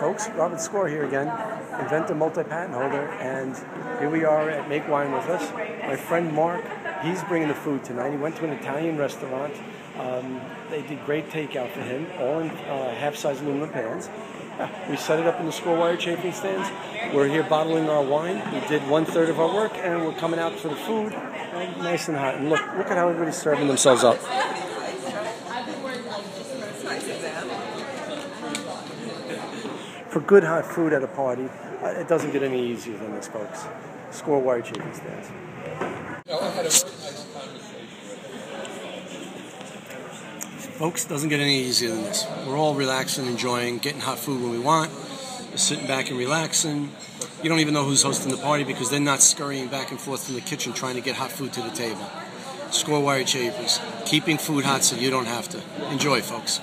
Folks, Robert Skorr here again, invent a multi-patent holder, and here we are at Make Wine with us. My friend Mark he's bringing the food tonight. He went to an Italian restaurant. Um, they did great takeout for him, all in uh, half-size aluminum pans. We set it up in the Skorr wire chafing stands. We're here bottling our wine. We did one third of our work, and we're coming out for the food, nice and hot. And look, look at how everybody's serving themselves up. For good hot food at a party, uh, it doesn't get any easier than this, folks. Skorr wire chafing stands. Folks, doesn't get any easier than this. We're all relaxing, enjoying, getting hot food when we want. Sitting back and relaxing. You don't even know who's hosting the party because they're not scurrying back and forth from the kitchen trying to get hot food to the table. Skorr wire chafers, keeping food hot so you don't have to. Enjoy, folks.